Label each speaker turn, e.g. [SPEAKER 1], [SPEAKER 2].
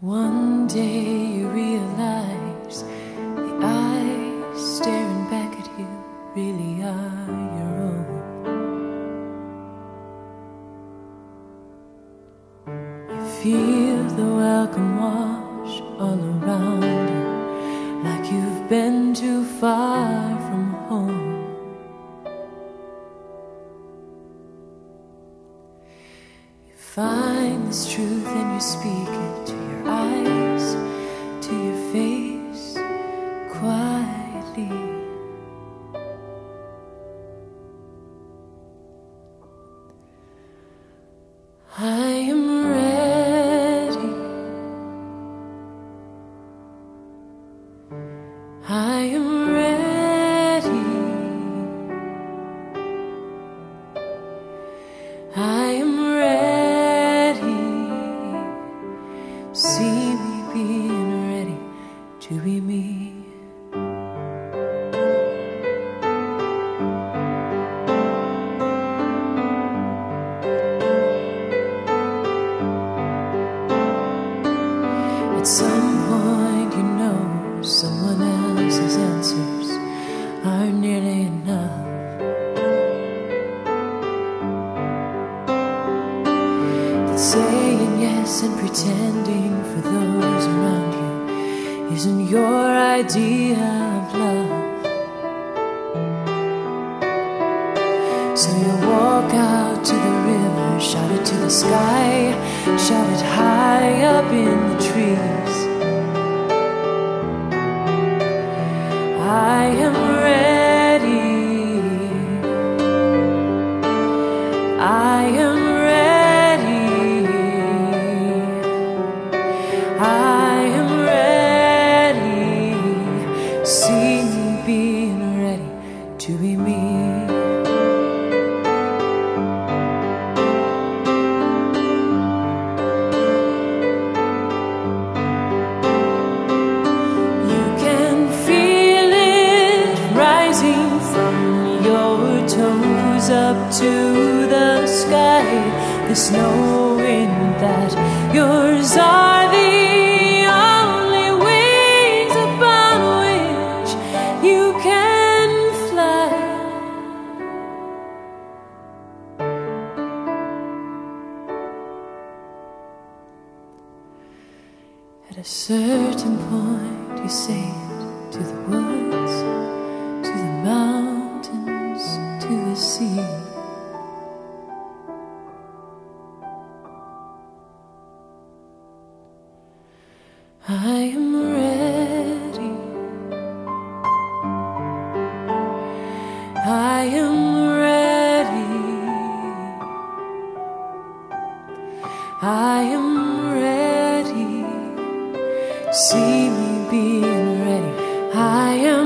[SPEAKER 1] One day you realize the eyes staring back at you really are your own. You feel the welcome wash all around you, like you've been too far from home. You find this truth and you speak I am ready. See me being ready to be me. Some pretending for those around you isn't your idea of love. So you walk out to the river, shout it to the sky, shout it high up in the trees. I am ready. I am See me being ready to be me. You can feel it rising from your toes up to the sky. This knowing that yours are At a certain point, you say it to the woods, to the mountains, to the sea. I am ready. I am ready. I am ready. See me being ready. I am.